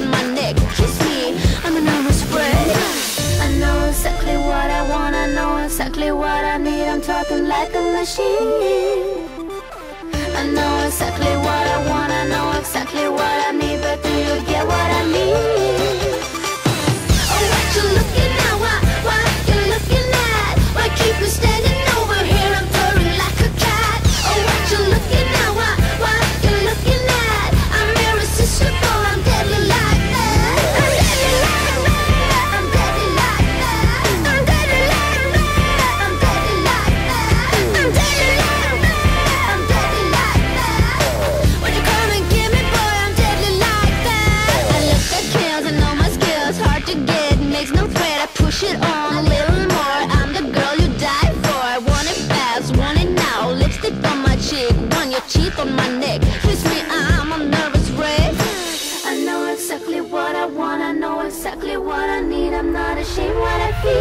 on my neck. Kiss me, I'm a nervous wreck. I know exactly what I want. I know exactly what I need. I'm talking like a machine. I know exactly push it on a little more. I'm the girl you die for. I want it fast, want it now. Lipstick on my cheek, want your teeth on my neck. Kiss me, I'm a nervous wreck. I know exactly what I want I know exactly what I need. I'm not ashamed what I feel.